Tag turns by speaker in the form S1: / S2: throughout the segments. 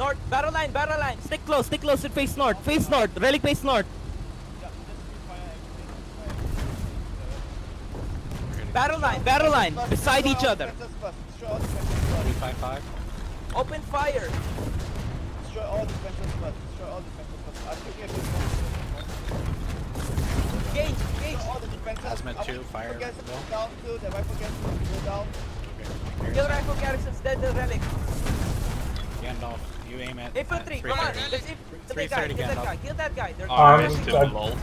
S1: North, battle line, battle line. Stick close, stick close and face north. Face north. Relic face north. Battle line, battle line. Beside each other.
S2: Three five five.
S1: Open fire.
S3: Destroy all defenses first. Destroy all defenses first. I'll give you a.
S1: Gauge, gauge.
S3: all the defenses.
S2: Hazmat two, fire,
S3: Rifle garrison
S2: go.
S3: go down. The rifle garrison go down.
S2: Okay.
S1: Kill rifle garrisons, dead the relic.
S2: Gandalf, you aim at.
S1: Infantry,
S2: at
S1: come on.
S2: 330.
S1: Let's inf- the big guy,
S2: 330
S1: kill that guy, kill that guy. They're
S4: I'm
S1: rushing
S4: dead.
S1: you.
S4: Lol.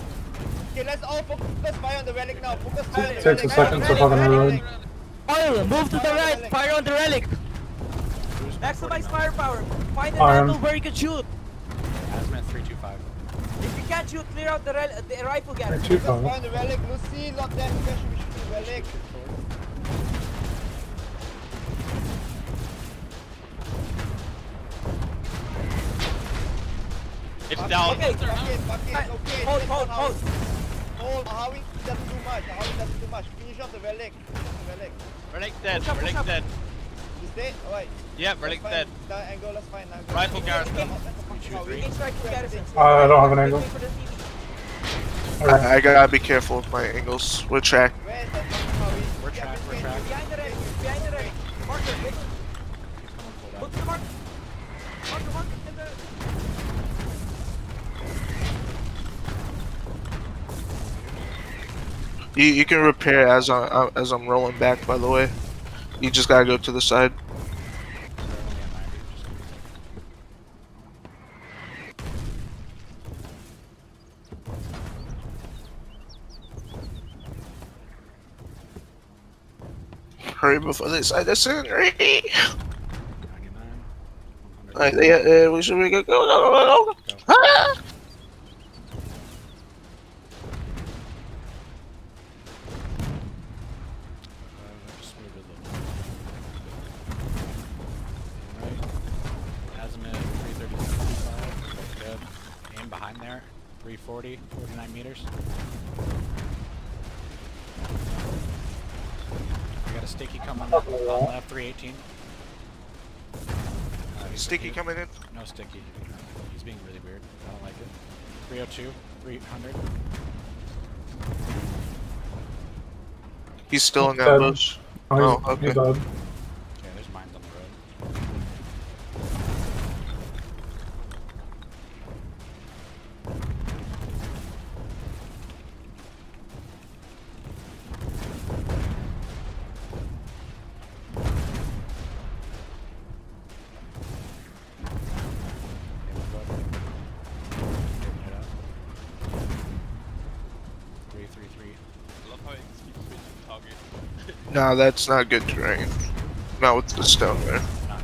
S3: Okay, let's all focus fire on the relic now. Focus fire on the
S5: Takes a second to
S3: Relic,
S5: fucking
S3: relic,
S5: reload.
S3: relic.
S1: Oil, move to the right. Fire on the relic. Maximize firepower. Find an
S5: Iron.
S1: angle where you can shoot.
S2: Hazmat three two five.
S1: If you can't shoot, clear out the, rel- the rifle garrison.
S5: Two
S3: Focus fire the relic. Lucy, not them. You guys should be shooting the relic.
S4: It's down.
S1: Okay.
S3: Fuck it, fuck okay.
S1: Hold, hold, hold.
S3: out. Hold. Howie doesn't do much. Howie doesn't do much. Finish off the relic. Finish off the relic.
S4: Relic dead.
S1: Push up, push
S4: Relic
S1: up.
S4: dead.
S3: You stay? Alright.
S4: Yeah,
S3: Let's
S4: relic
S3: find
S4: dead.
S3: That angle, let's find that angle.
S4: Rifle garrison.
S2: Two, three.
S1: Rifle garrisons.
S5: I don't have an angle.
S1: Wait for the TV.
S5: Alright.
S6: I, I gotta be careful with my angles. We're track.
S3: Where is that fucking Howie?
S2: We're
S3: Yeah,
S2: tracked, we're
S3: between-
S2: tracked.
S1: Behind the relic. Behind the relic. Marker, hit.
S2: Keep coming full
S1: Look
S2: down.
S1: to the mark. Marker, marker.
S6: You, you can repair as I uh, as I'm rolling back. By the way, you just gotta go to the side.
S2: They're only at 90, just gonna be safe.
S6: Hurry before they to disintegrate.
S2: 99. 100.
S6: Alright, yeah, yeah, we should we go go go go go.
S2: Go.
S6: Ah!
S2: Uh, just move it a little. Right. Azimuth 330 Good. Aim behind there. 340, 49 meters. We got a sticky coming on left, 318. Uh,
S6: Sticky coming in.
S2: No sticky. He's being really weird. I don't like it. 302, 300.
S6: He's still in that bush.
S5: Oh, he's,
S6: Oh, okay.
S4: I love how it keeps switching target.
S6: Nah, that's not good terrain. Not with the stone there.
S2: Not,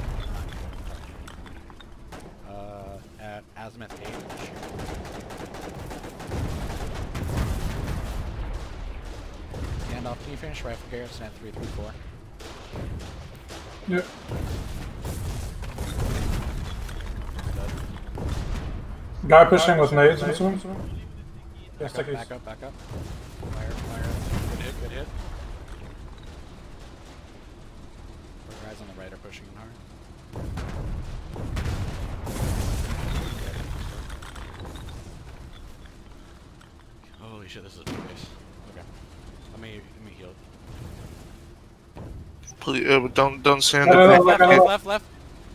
S2: not. Uh, at Azimuth 8. Gandalf, can you finish Rifle Garrison at 334?
S5: Yep. Guy pushing with nades, I'm assuming. Yeah,
S2: Back up, back up, back up. Fire, fire. Good hit, good hit. Our guys on the right are pushing in hard. Holy shit, this is a big base. Okay. Let me, let me heal.
S6: Please, uh, don't don't stand in
S5: No,
S6: the
S5: no,
S6: back.
S5: no, no,
S2: Left, left, left.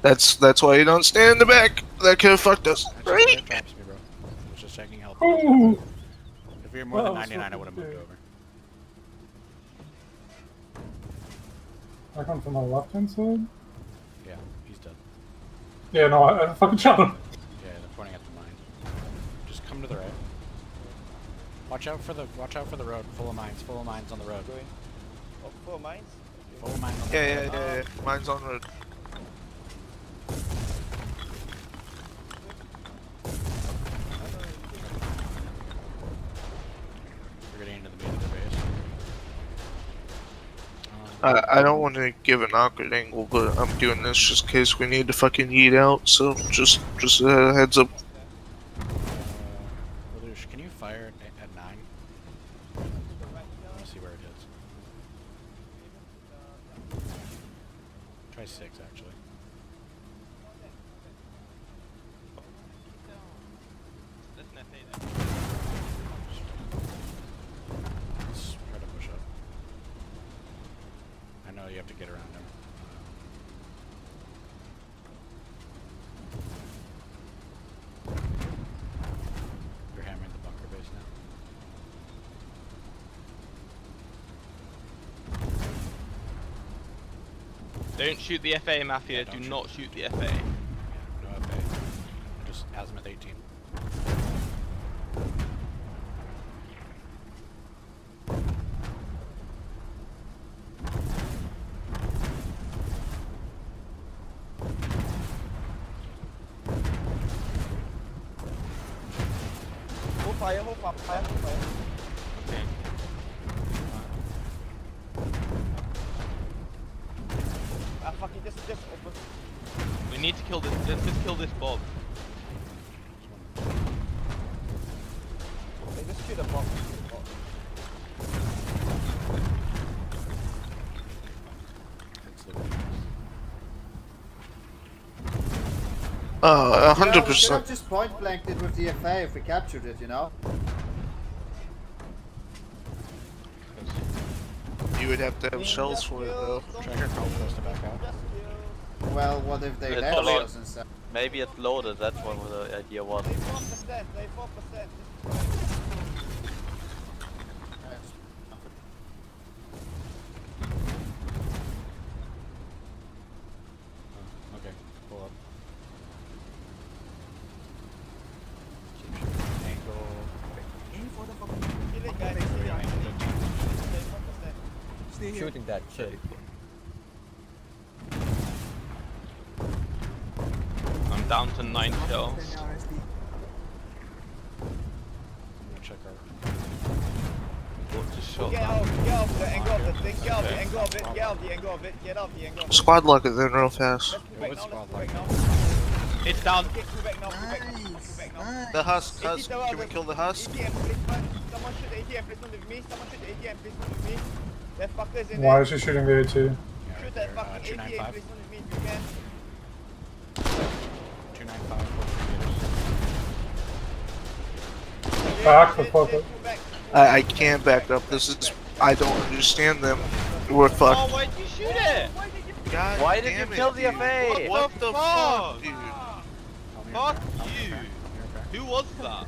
S6: That's that's why you don't stand in the back. That could have fucked us. Right?
S2: that me, bro. I was just checking health.
S5: Ooh.
S2: If we were more than
S5: Well, so
S2: 99, I would have moved over.
S5: I come from the left hand side?
S2: Yeah, he's dead.
S5: Yeah, no, I, I fucking shot him.
S2: Yeah, they're pointing at the mine. Just come to the right. Watch out for the watch out for the road. Full of mines. Full of mines on the road.
S3: Going. Oh, four mines?
S2: Full of mines on the
S6: Yeah,
S2: road.
S6: yeah, yeah, yeah. Mine's on the road.
S2: We're getting into the meat of the base.
S6: I, I don't want to give an awkward angle, but I'm doing this just in case we need to fucking eat out. So just just uh, heads up.
S2: Can you fire at, nine? See where it hits. Try six, actually. You have to get around him. You're hammering the bunker base now.
S4: Don't shoot the FA, Mafia.
S2: don't
S4: Do not shoot the FA.
S2: Yeah, no FA. Just azimuth 18.
S3: Hold fire, hold fire, fire, hold fire.
S4: Okay.
S3: Ah, fuck it, just, just open.
S4: We need to kill this. Let's just kill this Bob.
S6: Uh, a
S7: Yeah,
S6: hundred
S7: we could
S6: percent.
S7: have just point blanked it with the FA if we captured it, you know?
S6: You would have to have
S3: Just
S6: shells for it
S3: kill,
S6: though.
S3: don't
S2: Should I get Carl close to back out?
S7: Well, what if they
S8: It's
S7: let
S8: a lot.
S7: us instead?
S8: Maybe it's loaded, that's what the idea was.
S3: They 4%, they 4%.
S2: Oh, okay, pull up. Keep shooting. Angle.
S3: Kill it, guys. Kill it.
S2: Angle 15.
S3: They 4%.
S1: Shooting that shit.
S4: I'm down to nine shells.
S2: I'm gonna check our.
S4: Just shot
S3: Get
S4: that?
S3: out, get out the angle of the thing, get out the angle of it, get out the angle of it, get out the angle of it.
S6: Squad lock it then real fast.
S3: Let's move
S2: It
S3: back
S2: was
S3: now,
S2: squad lock.
S4: It's down.
S3: Okay, move back now, move back now, move back now.
S6: The husk, husk. Can we kill the husk?
S3: AT emplacement. Someone shoot the AT emplacement with me. Someone shoot the AT emplacement with me. That fucker is in
S5: Why
S3: there.
S5: is he shooting the AT?
S3: Shoot that
S2: there. Uh,
S3: fucking AT
S2: 295.
S3: emplacement with me if you can.
S2: 295, 43 meters.
S5: Back the
S3: Shit,
S5: fuck
S3: shit,
S5: up.
S3: move back.
S6: I, I can't back up. This is. I don't understand them. We're
S4: Oh,
S6: fucked.
S4: why'd you shoot it?
S6: God
S8: Why did you kill the. FA?
S6: What the
S4: fuck?
S6: fuck, dude?
S4: Fuck
S2: repair, help me
S4: you.
S2: repair, help me repair.
S4: Who was that?